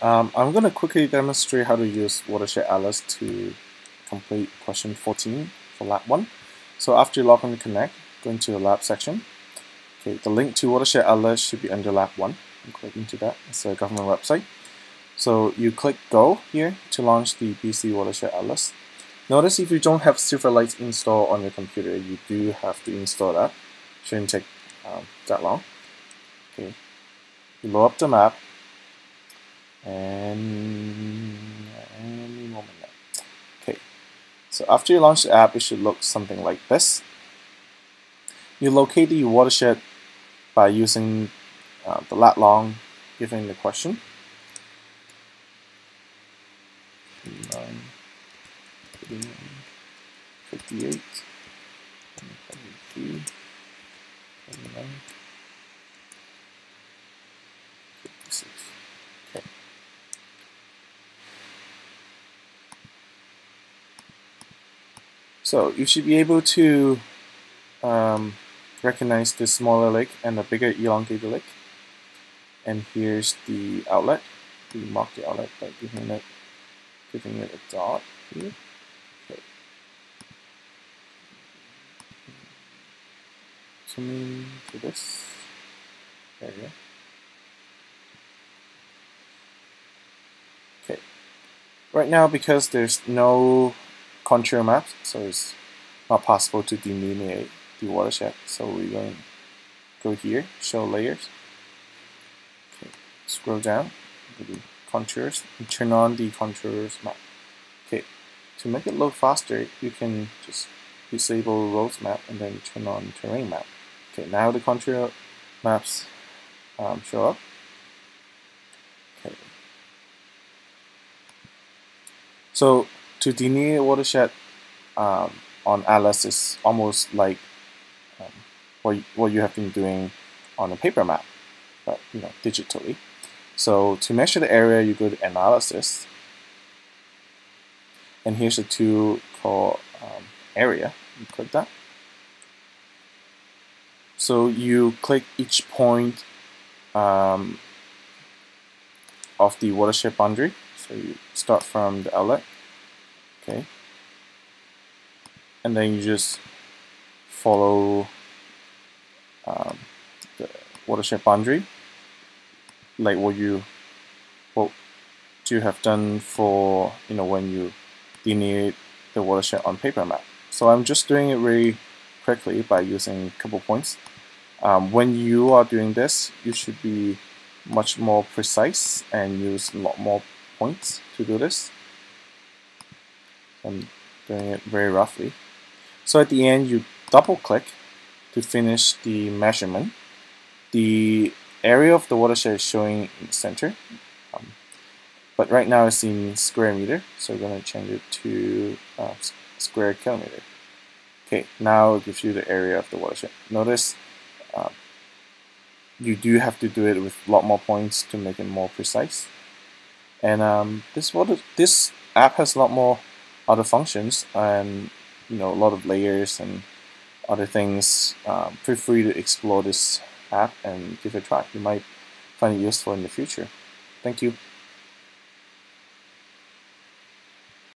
Um, I'm going to quickly demonstrate how to use Watershed Atlas to complete question 14 for lab 1. So after you log on to Connect, go into the lab section. Okay, the link to Watershed Atlas should be under lab 1. And click into that. It's a government website. So you click Go here to launch the BC Watershed Atlas. Notice if you don't have Silverlight installed on your computer, you do have to install that. Shouldn't take um, that long. Okay, you load up the map, and any moment now. Okay, so after you launch the app, it should look something like this. You locate the watershed by using uh, the lat long given the question. 58, 29, 56. Okay. So you should be able to um, recognize the smaller lake and the bigger elongated lake. And here's the outlet. We mark the outlet by giving it giving it a dot here. Okay. Zoom to this. There. Okay. Right now, because there's no contour map, so it's not possible to delineate the watershed. So we're going to go here, show layers. Okay. Scroll down, to contours, and turn on the contours map. Okay. To make it load faster, you can just disable roads map and then turn on terrain map. Okay, now the contour maps um, show up. Okay. So to delineate watershed um, on Atlas is almost like um, what, what you have been doing on a paper map, but you know digitally. So to measure the area, you go to Analysis, and here's a tool called um, Area. You click that. So you click each point um, of the watershed boundary. So you start from the outlet, okay, and then you just follow um, the watershed boundary, like what you what you have done for you know when you delineate the watershed on paper map. So I'm just doing it really quickly by using a couple points. Um, when you are doing this, you should be much more precise and use a lot more points to do this. I'm doing it very roughly. So at the end, you double click to finish the measurement. The area of the watershed is showing in the center, um, but right now it's in square meter, so we're going to change it to uh, square kilometer. Okay, now it gives you the area of the watershed. Notice uh, you do have to do it with a lot more points to make it more precise. And um, this water, this app has a lot more other functions and you know a lot of layers and other things. Um, feel free to explore this app and give it a try. You might find it useful in the future. Thank you.